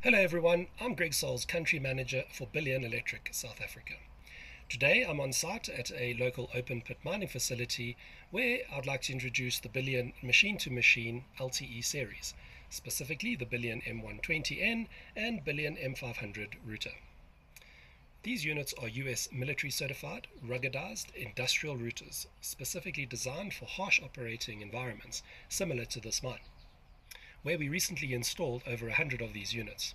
Hello everyone, I'm Greg Souls, Country Manager for Billion Electric South Africa. Today I'm on site at a local open pit mining facility where I'd like to introduce the Billion machine to machine LTE series, specifically the Billion M120N and Billion M500 router. These units are US military certified, ruggedized industrial routers, specifically designed for harsh operating environments similar to this mine, where we recently installed over 100 of these units.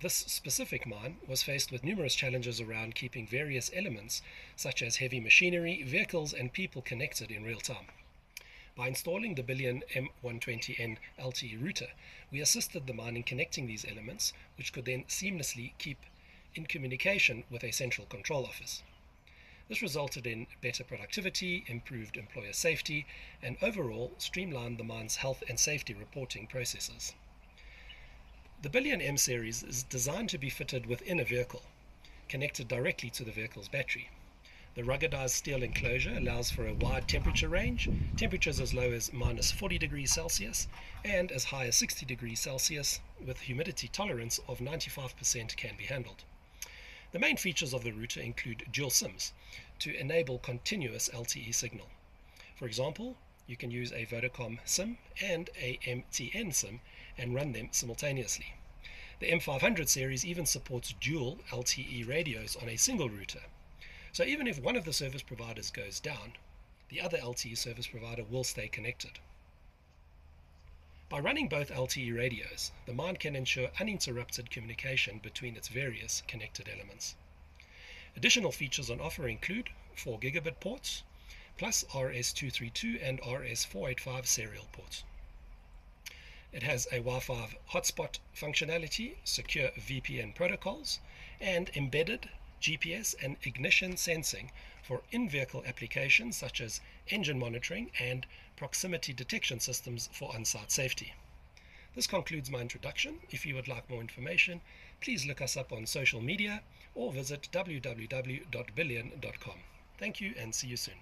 This specific mine was faced with numerous challenges around keeping various elements, such as heavy machinery, vehicles, and people connected in real time. By installing the Billion M120N LTE router, we assisted the mine in connecting these elements, which could then seamlessly keep in communication with a central control office. This resulted in better productivity, improved employer safety, and overall streamlined the mine's health and safety reporting processes. The Billion M series is designed to be fitted within a vehicle, connected directly to the vehicle's battery. The ruggedized steel enclosure allows for a wide temperature range, temperatures as low as minus 40 degrees Celsius and as high as 60 degrees Celsius, with humidity tolerance of 95% can be handled. The main features of the router include dual SIMs to enable continuous LTE signal. For example, you can use a Vodacom SIM and a MTN SIM and run them simultaneously. The M500 series even supports dual LTE radios on a single router. So even if one of the service providers goes down, the other LTE service provider will stay connected. By running both LTE radios, the mine can ensure uninterrupted communication between its various connected elements. Additional features on offer include 4 gigabit ports, plus RS-232 and RS-485 serial ports. It has a Wi-Fi hotspot functionality, secure VPN protocols, and embedded GPS and ignition sensing for in-vehicle applications such as engine monitoring and proximity detection systems for on-site safety. This concludes my introduction. If you would like more information, please look us up on social media or visit www.billion.com. Thank you and see you soon.